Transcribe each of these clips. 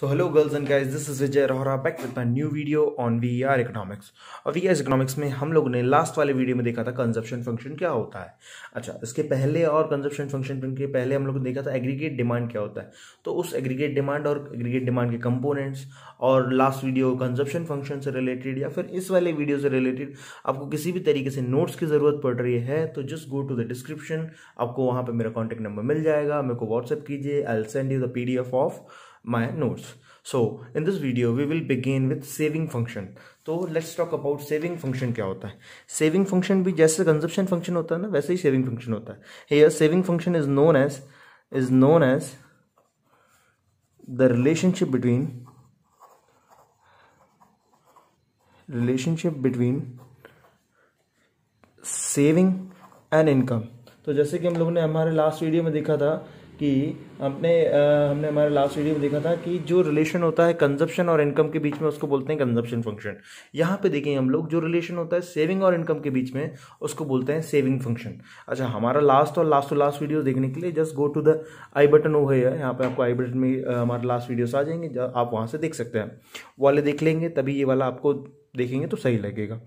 So hello girls and guys, this is Vijay Rohra back with my new video on VER Economics. और VER Economics में हम लोगों ने last वाले video में देखा था कंजप्शन फ़ंक्शन क्या होता है। अच्छा इसके पहले और कंजप्शन फ़ंक्शन के पहले हम लोग ने देखा था एग्रीगेट डिमांड क्या होता है। तो उस एग्रीगेट डिमांड और एग्रीगेट डिमांड के कंपोनेंट्स और लास्ट वीडियो कंजप्शन फ़ंक्शन से रिलेटेड या फिर इस वाले वीडियो से रिलेटेड आपको किसी भी तरीके से नोट्स की ज़रूरत पड़ रही है तो just go to the description आपको वहाँ पर मेरा कॉन्टैक्ट नंबर मिल जाएगा। मेरे को व्हाट्सएप कीजिए I send you the P of my notes. So, in this video, we will begin with saving function. तो let's talk about saving function क्या होता है? सेविंग फ़ंक्शन भी जैसे कंजप्शन फ़ंक्शन होता है ना, वैसे ही सेविंग फ़ंक्शन होता है। Here saving function is known as is known as the relationship between relationship between saving and income तो जैसे कि हम लोगों ने हमारे लास्ट वीडियो में देखा था कि हमने हमने हमारे लास्ट वीडियो में देखा था कि जो रिलेशन होता है कंजप्शन और इनकम के बीच में, उसको बोलते हैं कंजप्शन फ़ंक्शन यहाँ पे देखें हम लोग, जो रिलेशन होता है सेविंग और इनकम के बीच में, उसको बोलते हैं सेविंग फ़ंक्शन अच्छा हमारा लास्ट और लास्ट टू लास्ट वीडियो देखने के लिए just go to the I button हो है यहाँ पर आपको आई बटन में हमारे लास्ट वीडियोस आ जाएँगे आप वहाँ से देख सकते हैं. वाले देख लेंगे, तभी ये वाला आपको देखेंगे तो सही लगेगा.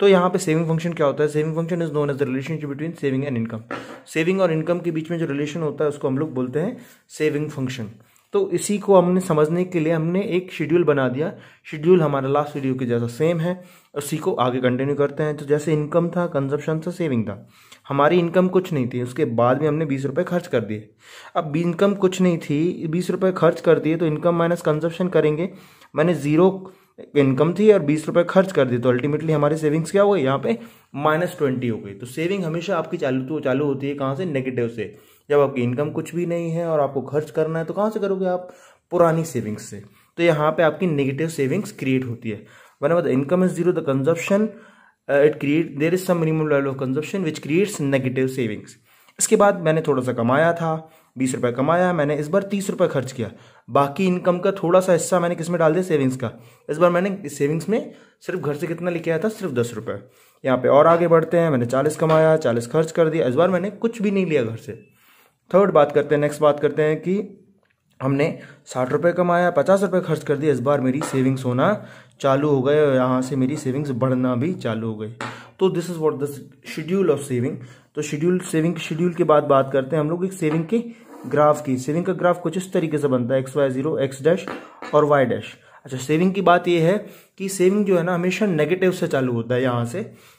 तो यहाँ पे सेविंग फ़ंक्शन क्या होता है? Saving function is known as the relationship between saving and income saving और इनकम के बीच में जो रिलेशन होता है, उसको हम लोग बोलते हैं सेविंग फ़ंक्शन तो इसी को हमने समझने के लिए हमने एक शेड्यूल बना दिया। शेड्यूल हमारा लास्ट वीडियो के जैसा सेम है। उसी को आगे कंटिन्यू करते हैं। तो जैसे इनकम था कंजप्शन था सेविंग था। हमारी इनकम कुछ नहीं थी। उसके बाद में हमने बीस रुपये खर्च कर दिए। अब इनकम कुछ नहीं थी। बीस रुपये खर्च कर दिए तो इनकम माइनस कंजप्शन करेंगे। मैंने ज़ीरो इनकम थी और बीस रुपए खर्च कर दिए। तो अल्टीमेटली हमारी सेविंग्स क्या हो गई? यहाँ पे माइनस ट्वेंटी हो गई। तो सेविंग हमेशा आपकी चालू तो चालू होती है। कहाँ से? नेगेटिव से। जब आपकी इनकम कुछ भी नहीं है और आपको खर्च करना है तो कहाँ से करोगे आप? पुरानी सेविंग्स से। तो यहाँ पे आपकी नेगेटिव सेविंग्स क्रिएट होती है। One of the income is zero the consumption it create there is some minimum level of consumption which creates negative savings इसके बाद मैंने थोड़ा सा कमाया था, बीस रुपये कमाया, मैंने इस बार तीस रुपये खर्च किया। बाकी इनकम का थोड़ा सा हिस्सा मैंने किसमें डाल दिया? सेविंग्स का। इस बार मैंने सेविंग्स में सिर्फ़ घर से कितना लेके आया था? सिर्फ़ दस रुपये यहाँ पे और आगे बढ़ते हैं, मैंने चालीस कमाया, चालीस खर्च कर दिया। इस बार मैंने कुछ भी नहीं लिया घर से। थर्ड बात करते हैं नेक्स्ट बात करते हैं कि हमने साठ रुपये कमाया, पचास रुपये खर्च कर दिया इस बार मेरी सेविंग्स होना चालू हो गए और यहाँ से मेरी सेविंग्स बढ़ना भी चालू हो गई। तो this is what the schedule of saving तो शेड्यूल सेविंग शेड्यूल के बाद बात करते हैं, हम लोग एक सेविंग के ग्राफ की। सेविंग का ग्राफ कुछ इस तरीके से बनता है X Y zero X dash और वाई डैश अच्छा सेविंग की बात यह है कि सेविंग जो है ना हमेशा नेगेटिव से चालू होता है यहाँ से,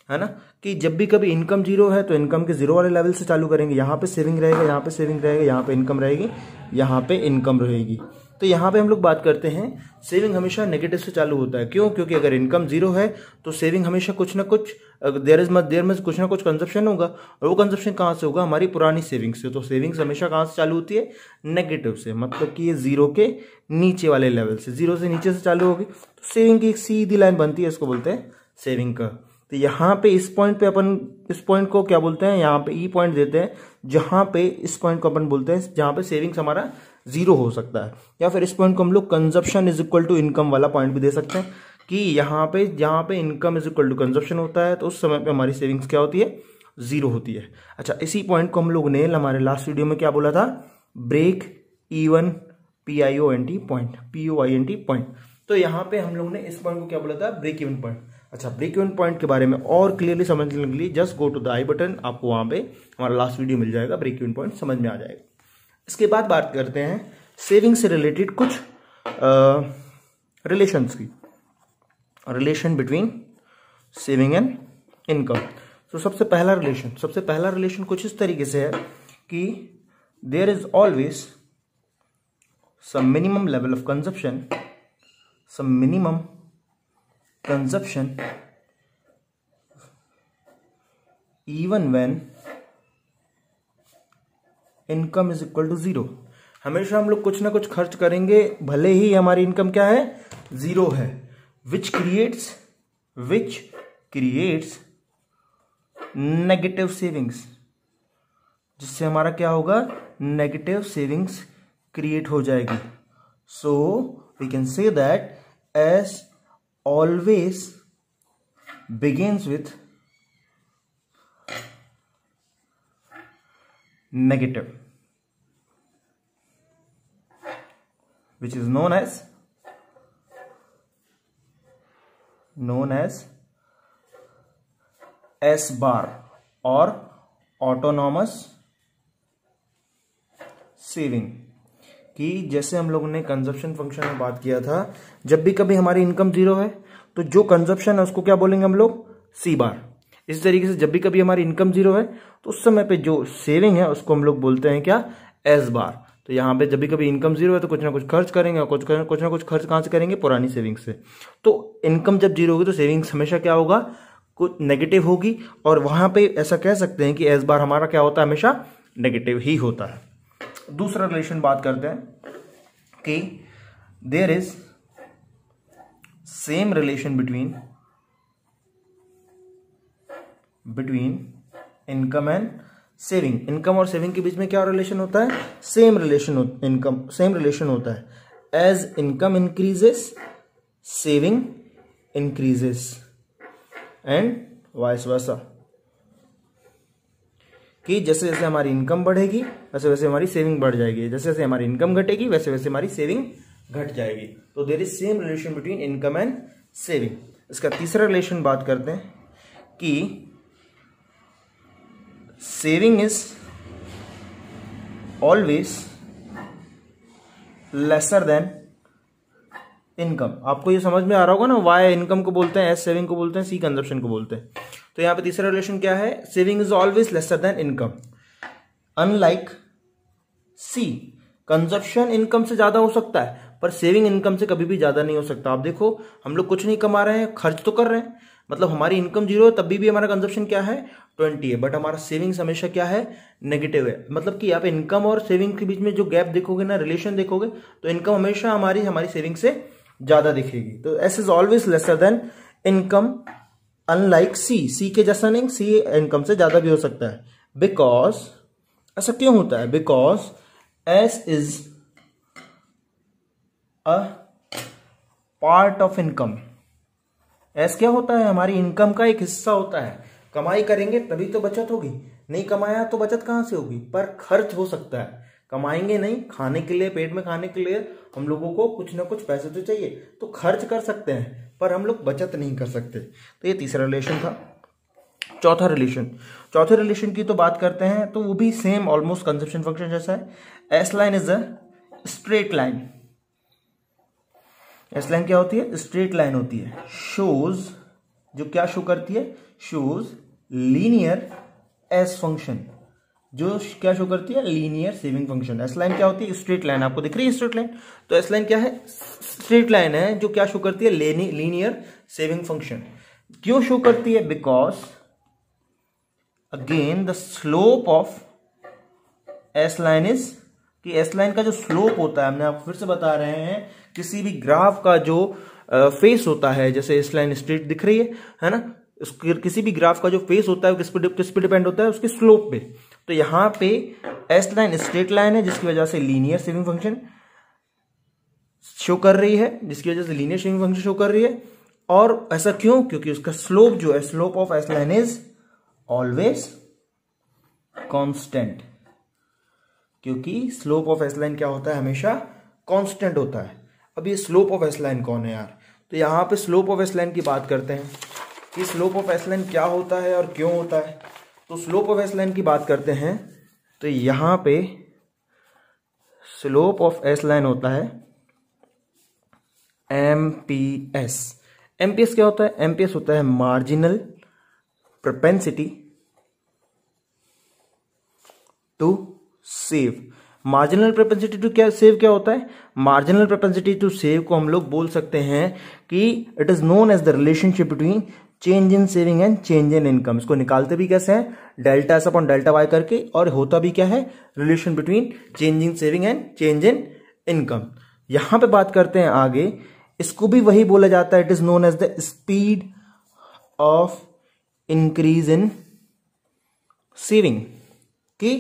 है ना? कि जब भी कभी इनकम ज़ीरो है तो इनकम के ज़ीरो वाले लेवल से चालू करेंगे। यहाँ पे सेविंग रहेगा, यहाँ पे सेविंग रहेगा, यहाँ पे इनकम रहेगी, यहाँ पे इनकम रहेगी। तो यहाँ पे हम लोग बात करते हैं सेविंग हमेशा नेगेटिव से चालू होता है। क्यों? क्योंकि अगर इनकम ज़ीरो है तो सेविंग हमेशा कुछ ना कुछ देर इज़ मत देर में कुछ ना कुछ कंजप्शन होगा। और वो कंजप्शन कहाँ से होगा? हमारी पुरानी सेविंग्स से। तो सेविंग्स हमेशा कहाँ से चालू होती है? नेगेटिव से। मतलब कि ये ज़ीरो के नीचे वाले लेवल से। ज़ीरो से नीचे से चालू होगी। तो सेविंग की एक सीधी लाइन बनती है, इसको बोलते हैं सेविंग का। तो यहाँ पे इस पॉइंट पे अपन, इस पॉइंट को क्या बोलते हैं? यहाँ पे ई e पॉइंट देते हैं, जहाँ पे इस पॉइंट को अपन बोलते हैं, जहाँ पे सेविंग्स हमारा ज़ीरो हो सकता है। या फिर इस पॉइंट को हम लोग consumption is equal to income वाला पॉइंट भी दे सकते हैं कि यहाँ पे जहाँ पे income is equal to consumption होता है तो उस समय पे हमारी सेविंग्स क्या होती है? ज़ीरो होती है। अच्छा इसी पॉइंट को हम लोग ने हमारे लास्ट वीडियो में क्या बोला था? Break even P I O N T point P O I N T point तो यहाँ पे हम लोग ने इस पॉइंट को क्या बोला था? ब्रेक इवन पॉइंट अच्छा ब्रेक इवन पॉइंट के बारे में और क्लियरली समझने के लिए just go to the I button आपको वहाँ पे हमारा लास्ट वीडियो मिल जाएगा ब्रेक इवन पॉइंट समझ में आ जाएगा। इसके बाद बात करते हैं सेविंग से रिलेटेड कुछ रिलेशंस की। Relation between saving and income तो सबसे पहला रिलेशन सबसे पहला रिलेशन कुछ इस तरीके से है कि there is always some minimum level of consumption some minimum consumption even when income is equal to zero. हमेशा हम लोग कुछ ना कुछ खर्च करेंगे, भले ही हमारी इनकम क्या है? ज़ीरो है। Which creates which creates negative savings जिससे हमारा क्या होगा? नेगेटिव सेविंग्स क्रिएट हो जाएगी। So we can say that S always begins with negative which is known as known as S bar or autonomous saving कि जैसे हम लोगों ने कंजप्शन फ़ंक्शन में बात किया था, जब भी कभी हमारी इनकम ज़ीरो है तो जो कंजप्शन है उसको क्या बोलेंगे हम लोग? सी बार इस तरीके से जब भी कभी हमारी इनकम ज़ीरो है तो उस समय पे जो सेविंग है, उसको हम लोग बोलते हैं क्या? एस बार तो यहाँ पे जब भी कभी इनकम ज़ीरो है तो कुछ ना कुछ खर्च करेंगे और कुछ कुछ ना कुछ खर्च कहाँ से करेंगे? पुरानी सेविंग से। तो इनकम जब ज़ीरो होगी तो सेविंग्स हमेशा क्या होगा? कुछ नेगेटिव होगी और वहाँ पे ऐसा कह सकते हैं कि एस बार हमारा क्या होता है? हमेशा नेगेटिव ही होता है। दूसरा रिलेशन बात करते हैं कि there is same relation between between income and saving, income और सेविंग के बीच में क्या रिलेशन होता है? Same relation income same relation होता है। As income increases saving increases and vice versa कि जैसे जैसे हमारी इनकम बढ़ेगी, वैसे वैसे हमारी सेविंग बढ़ जाएगी। जैसे जैसे हमारी इनकम घटेगी, वैसे वैसे हमारी सेविंग घट जाएगी। तो there is same relation between income and saving इसका तीसरा रिलेशन बात करते हैं कि saving is always lesser than income आपको ये समझ में आ रहा होगा ना वाई इनकम को बोलते हैं एस सेविंग को बोलते हैं सी कंजप्शन को बोलते हैं। तो यहाँ पे तीसरा रिलेशन क्या है? Saving is always lesser than income unlike C consumption income से ज़्यादा हो सकता है, पर सेविंग इनकम से कभी भी ज़्यादा नहीं हो सकता। आप देखो, हम लोग कुछ नहीं कमा रहे हैं, खर्च तो कर रहे हैं। मतलब हमारी इनकम ज़ीरो है, तभी भी हमारा कंजप्शन क्या है? ट्वेंटी है। बट हमारा सेविंग्स हमेशा क्या है? नेगेटिव है। मतलब कि आप इनकम और सेविंग के बीच में जो गैप देखोगे ना रिलेशन देखोगे तो इनकम हमेशा हमारी हमारी सेविंग से ज़्यादा दिखेगी। तो S is always lesser than income unlike C C के जैसा नहीं सी इनकम से ज़्यादा भी हो सकता है। बिकॉज़ ऐसा क्यों होता है? Because S is a part of income S क्या होता है? हमारी इनकम का एक हिस्सा होता है। कमाई करेंगे, तभी तो बचत होगी। नहीं कमाया तो बचत कहाँ से होगी? पर खर्च हो सकता है। कमाएँगे नहीं, खाने के लिए, पेट में खाने के लिए हम लोगों को कुछ ना कुछ पैसे तो चाहिए। तो खर्च कर सकते हैं, पर हम लोग बचत नहीं कर सकते। तो ये तीसरा रिलेशन था। चौथा रिलेशन चौथे रिलेशन की तो बात करते हैं तो वो भी सेम ऑलमोस्ट कंसेप्शन फ़ंक्शन जैसा है। S line is a straight line S line क्या होती है? स्ट्रेट लाइन होती है। शोज़ जो क्या शो करती है? शोज़ लीनियर एस फ़ंक्शन जो क्या शो करती है? Linear saving function S line क्या होती है? स्ट्रेट लाइन आपको दिख रही है स्ट्रेट लाइन तो एस लाइन क्या है? स्ट्रेट लाइन है, जो क्या शो करती है? लीनियर सेविंग फ़ंक्शन क्यों शो करती है? Because again the slope of S line is कि एस लाइन का जो स्लोप होता है, हमने आपको फिर से बता रहे हैं किसी भी ग्राफ का जो फेस होता है, जैसे इस लाइन स्ट्रेट दिख रही है है ना? किसी भी ग्राफ का जो फेस होता है, वो किस पे किस पे डिपेंड होता है, उसके स्लोप पे। तो यहाँ पे एस लाइन स्ट्रेट लाइन है, जिसकी वजह से लीनियर सेविंग फ़ंक्शन शो कर रही है, जिसकी वजह से लीनियर सेविंग फ़ंक्शन शो कर रही है। और ऐसा क्यों? क्योंकि उसका स्लोप जो है slope of S line is always constant क्योंकि स्लोप ऑफ़ एस लाइन क्या होता है? हमेशा कॉन्स्टेंट होता है। अब ये स्लोप ऑफ़ एस लाइन कौन है यार? तो यहाँ पे स्लोप ऑफ़ एस लाइन की बात करते हैं। कि स्लोप ऑफ़ एस लाइन क्या होता है और क्यों होता है? तो स्लोप ऑफ़ एस लाइन की बात करते हैं। तो यहाँ पे स्लोप ऑफ़ एस लाइन होता है M P S M P S क्या होता है? एम पी एस होता है marginal propensity to save marginal propensity to क्या सेव क्या होता है? मार्जिनल प्रोपेंसिटी टू सेव को हम लोग बोल सकते हैं कि it is known as the relationship between change in saving and change in income इसको निकालते भी कैसे हैं? Delta S upon delta Y करके और होता भी क्या है? Relation between change in saving and change in income यहाँ पे बात करते हैं आगे। इसको भी वही बोला जाता है। It is known as the speed of increase in saving कि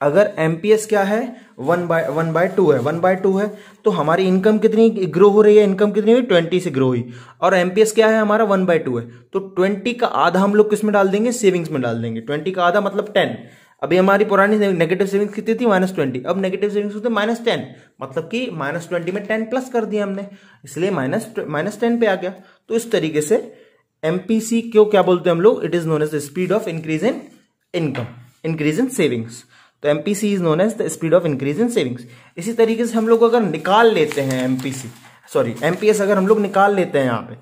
अगर एमपीएस क्या है? One by one by two है. वन बाय टू है तो हमारी इनकम कितनी ग्रो हो रही है? इनकम कितनी हुई? ट्वेंटी से ग्रो हुई. और एमपीएस क्या है? हमारा वन बाय टू है. तो ट्वेंटी का आधा हम लोग किसमें डाल देंगे? सेविंग्स में डाल देंगे. ट्वेंटी का आधा मतलब टेन अभी हमारी पुरानी नेगेटिव सेविंग्स कितनी थी? माइनस ट्वेंटी अब नेगेटिव सेविंग्स होते माइनस टेन मतलब कि माइनस ट्वेंटी में टेन प्लस कर दिया हमने. इसलिए माइनस माइनस टेन पे आ गया. तो इस तरीके से एमपीसी क्यों क्या बोलते हैं हम लोग? It is known as speed of increase in income increase in savings तो MPC is known as the speed of increase in savings इसी तरीके से हम लोग अगर निकाल लेते हैं एमपीसी सॉरी एमपीएस अगर हम लोग निकाल लेते हैं यहाँ पे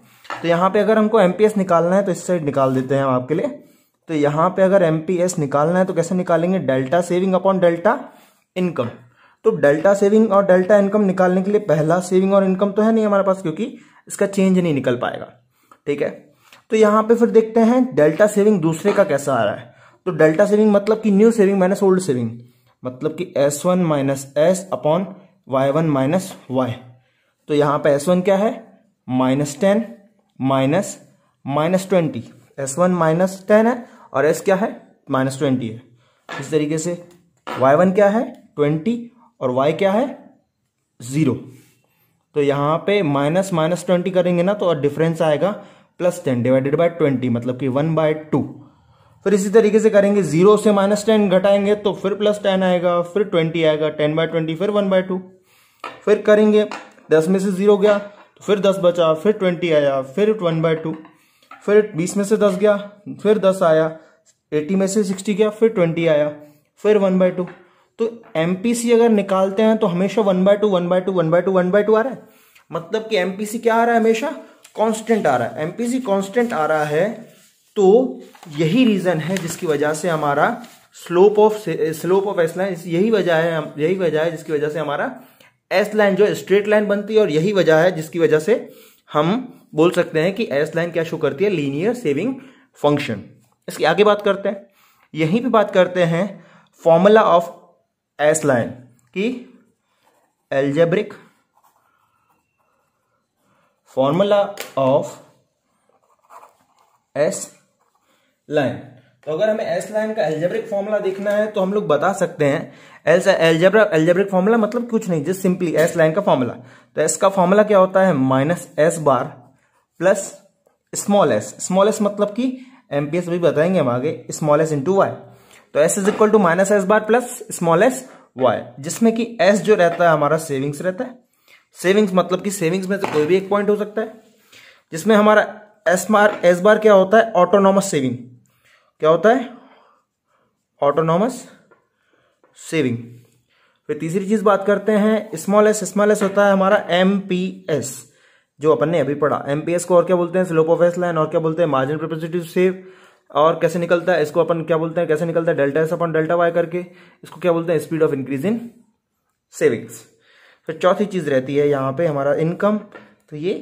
तो यहाँ पे अगर हमको एमपीएस निकालना है तो इस साइड निकाल देते हैं हम आपके लिए। तो यहाँ पे अगर एमपीएस निकालना है तो कैसे निकालेंगे? Delta saving upon delta income तो डेल्टा सेविंग और डेल्टा इनकम निकालने के लिए पहला सेविंग और इनकम तो है नहीं हमारे पास, क्योंकि इसका चेंज नहीं निकल पाएगा। ठीक है? तो यहाँ पे फिर देखते हैं डेल्टा सेविंग दूसरे का कैसा आ रहा है? तो डेल्टा सेविंग मतलब कि new saving minus old saving. मतलब कि S one minus S upon Y one minus Y तो यहाँ पे एस वन क्या है? Minus ten minus minus twenty S one minus ten है और एस क्या है? माइनस ट्वेंटी है। इस तरीके से वाई वन क्या है? ट्वेंटी और वाई क्या है? ज़ीरो तो यहाँ पे माइनस माइनस ट्वेंटी करेंगे ना तो डिफरेंस आएगा plus ten divided by twenty मतलब कि वन बाय टू फिर इसी तरीके से करेंगे ज़ीरो से माइनस टेन घटाएँगे तो फिर प्लस टेन आएगा, फिर ट्वेंटी आएगा टेन बाय ट्वेंटी फिर वन बाय टू फिर करेंगे, दस में से ज़ीरो गया तो फिर दस बचा, फिर ट्वेंटी आया, फिर वन बाय टू फिर बीस में से दस गया, फिर दस आया एटी में से सिक्सटी गया, फिर ट्वेंटी आया, फिर वन बाय टू तो एमपीसी अगर निकालते हैं तो हमेशा one by two one by two one by two one by two आ रहा है। मतलब कि एमपीसी क्या आ रहा है हमेशा? कांस्टेंट आ रहा है। एमपीसी कांस्टेंट आ रहा है तो यही रीजन है जिसकी वजह से हमारा slope of slope of S line यही वजह है, यही वजह है जिसकी वजह से हमारा एस लाइन जो स्ट्रेट लाइन बनती है और यही वजह है जिसकी वजह से हम बोल सकते हैं कि एस लाइन क्या शो करती है? लीनियर सेविंग फ़ंक्शन इसकी आगे बात करते हैं। यहीं पे बात करते हैं फॉर्मूला ऑफ़ एस लाइन की algebraic formula of S line. तो अगर हमें एस लाइन का एल्जेब्रिक फॉर्मूला देखना है तो हम लोग बता सकते हैं एस एल्जेब्रा एल्जेब्रिक फॉर्मूला मतलब कुछ नहीं जस्ट सिंपली एस लाइन का फॉर्मूला तो एस का फॉर्मूला क्या होता है? Minus S bar plus small S small S मतलब कि एमपीएस भी बताएँगे हम आगे स्मॉल एस इंटू वाई तो S is equal to minus S bar plus small S Y जिसमें कि एस जो रहता है हमारा सेविंग्स रहता है। सेविंग्स मतलब कि सेविंग्स में से कोई भी एक पॉइंट हो सकता है, जिसमें हमारा एस बार एस बार क्या होता है? ऑटोनॉमस सेविंग क्या होता है? ऑटोनॉमस सेविंग फिर तीसरी चीज़ बात करते हैं स्मॉल एस स्मॉल एस होता है हमारा एम पी एस जो अपन ने अभी पढ़ा। एम पी एस को और क्या बोलते हैं? स्लोप ऑफ़ एस लाइन और क्या बोलते हैं? मार्जिन प्रोपेसिटी सेव और कैसे निकलता है? इसको अपन क्या बोलते हैं? कैसे निकलता है? Delta S upon delta Y करके। इसको क्या बोलते हैं? Speed of increase in savings फिर चौथी चीज़ रहती है यहाँ पे हमारा इनकम तो ये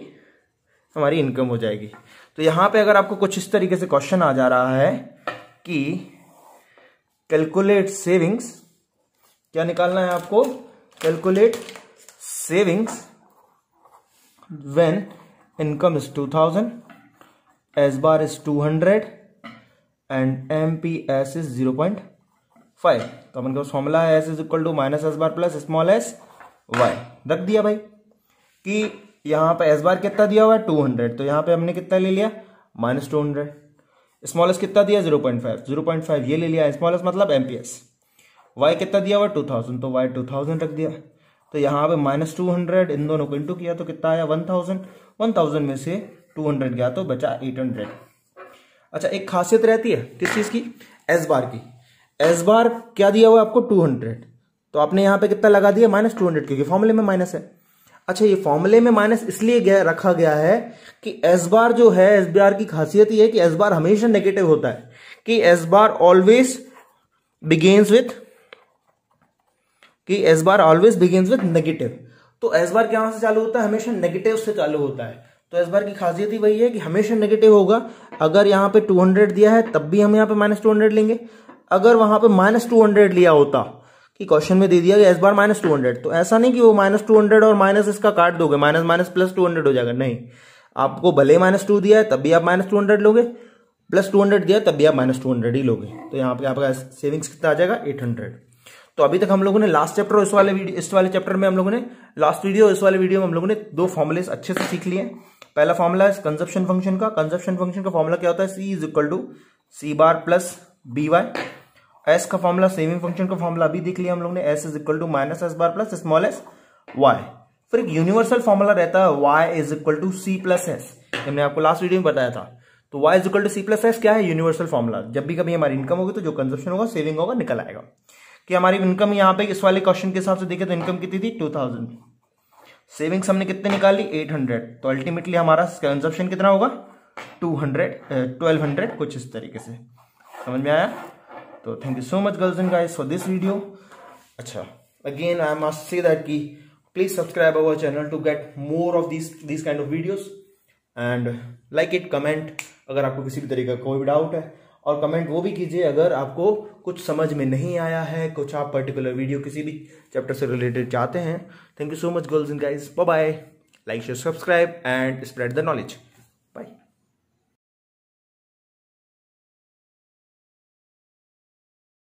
हमारी इनकम हो जाएगी। तो यहाँ पे अगर आपको कुछ इस तरीके से क्वेश्चन आ जा रहा है कि कैलकुलेट सेविंग्स क्या निकालना है आपको? Calculate savings when income is two thousand S bar is two hundred and M P S is zero point five तो अपन का फॉर्मूला है S is equal to minus S bar plus small S Y रख दिया भाई कि यहाँ पे एस बार कितना दिया हुआ है? टू हंड्रेड तो यहाँ पे हमने कितना ले लिया? माइनस टू हंड्रेड स्मॉलेस्ट कितना दिया? Zero point five zero point five ये ले लिया। स्मॉलेस्ट मतलब एमपीएस वाई कितना दिया हुआ? टू थाउज़ेंड तो वाई टू थाउज़ेंड रख दिया। तो यहाँ पे माइनस टू हंड्रेड इन दोनों को इंटू किया तो कितना आया? वन थाउज़ेंड वन थाउज़ेंड में से टू हंड्रेड गया तो बचा एट हंड्रेड अच्छा एक खासियत रहती है किस चीज़ की? एस बार की। एस बार क्या दिया हुआ आपको? टू हंड्रेड तो आपने यहाँ पे कितना लगा दिया? माइनस टू हंड्रेड क्योंकि फॉर्मूले में माइनस है। अच्छा ये फॉर्मूले में माइनस इसलिए रखा गया है कि एस बार जो है एस बार की खासियत ये है कि एस बार हमेशा नेगेटिव होता है। कि S bar always begins with कि S bar always begins with negative तो एस बार क्या से चालू होता है? हमेशा नेगेटिव से चालू होता है। तो एस बार की खासियत ही वही है कि हमेशा नेगेटिव होगा। अगर यहाँ पे 200 दिया है, तब भी हम यहाँ पे माइनस टू लेंगे। अगर वहाँ पे माइनस टू लिया होता कि क्वेश्चन में दे दिया कि S bar minus two hundred तो ऐसा नहीं कि वो माइनस टू हंड्रेड और माइनस इसका काट दोगे। Minus minus plus two hundred हो जाएगा। नहीं। आपको भले माइनस टू दिया है, तब भी आप माइनस टू हंड्रेड लोगे। प्लस टू हंड्रेड दिया तब भी आप माइनस टू हंड्रेड ही लोगे। तो यहाँ पे आपका सेविंग्स कितना आ जाएगा? एट हंड्रेड तो अभी तक हम लोगों ने लास्ट चैप्टर इस वाले वीडियो इस वाले चैप्टर में हम लोगों ने लास्ट वीडियो इस वाले वीडियो में हम लोगों ने दो फॉर्मुलेस अच्छे से सीख लिए पहला फॉर्मुला है कंजप्शन फ़ंक्शन का। कंजप्शन फ़ंक्शन का फॉर्मुला क्या होता है? C is equal to C bar plus B Y S का फॉर्मूला सेविंग फ़ंक्शन का फॉर्मूला अभी देख लिया हम लोग ने। S is equal to minus S bar plus small S Y फिर एक यूनिवर्सल फॉर्मूला रहता है Y is equal to C plus S हमने आपको लास्ट वीडियो में बताया था। तो Y is equal to C plus S क्या है? यूनिवर्सल फॉर्मूला जब भी कभी हमारी इनकम होगी तो जो कंजप्शन होगा सेविंग होगा, निकल आएगा। कि हमारी इनकम यहाँ पे इस वाले क्वेश्चन के हिसाब से देखे तो इनकम कितनी थी? टू थाउज़ेंड सेविंग्स हमने कितने निकाली? एट हंड्रेड तो अल्टीमेटली हमारा कंजप्शन कितना होगा? टू हंड्रेड ट्वेल्व हंड्रेड कुछ इस तरीके से। समझ में आया? तो thank you so much girls and guys for this video अच्छा again I must say that की please subscribe our channel to get more of this this kind of videos and like it comment अगर आपको किसी भी तरीके का कोई भी डाउट है, और कमेंट वो भी कीजिए, अगर आपको कुछ समझ में नहीं आया है, कुछ आप पर्टिकुलर वीडियो किसी भी चैप्टर से रिलेटेड चाहते हैं thank you so much girls and guys bye bye like share subscribe and spread the knowledge